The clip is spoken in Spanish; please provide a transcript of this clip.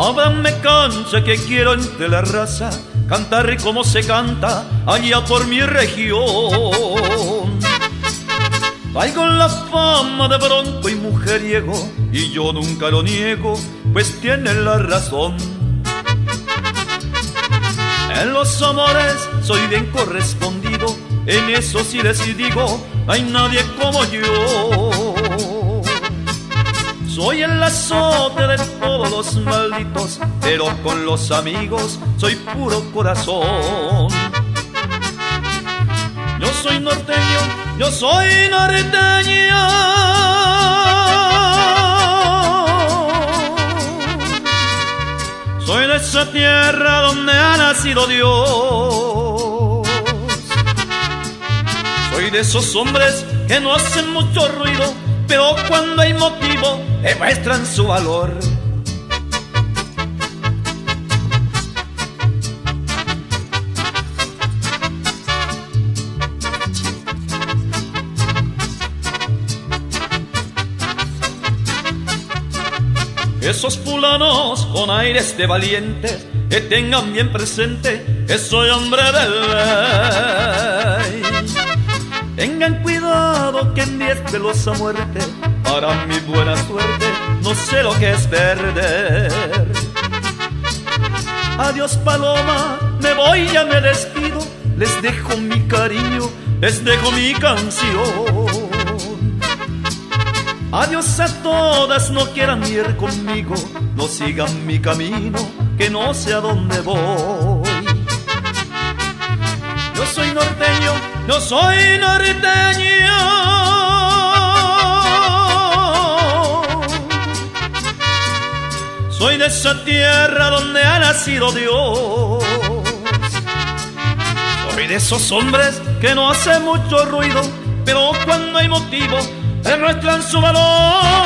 Ahora me cansa que quiero entre la raza cantar como se canta allá por mi región. Traigo la fama de bronco y mujeriego y yo nunca lo niego, pues tiene la razón. En los amores soy bien correspondido, en eso sí les digo, hay nadie como yo. Soy el azote de todos los malditos, pero con los amigos soy puro corazón. Yo soy norteño, yo soy norteño. Soy de esa tierra donde ha nacido Dios. Soy de esos hombres que no hacen mucho ruido, pero cuando hay motivo demuestran su valor. Esos fulanos con aires de valientes que tengan bien presente que soy hombre de ley. Tengan cuidado que los a muerte para mi buena suerte no sé lo que es perder. Adiós paloma, me voy, ya me despido, les dejo mi cariño, les dejo mi canción. Adiós a todas, no quieran ir conmigo, no sigan mi camino, que no sé a dónde voy. Yo soy norteño, yo soy norteño. Soy de esa tierra donde ha nacido Dios. Soy de esos hombres que no hacen mucho ruido, pero cuando hay motivo demuestran su valor.